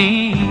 see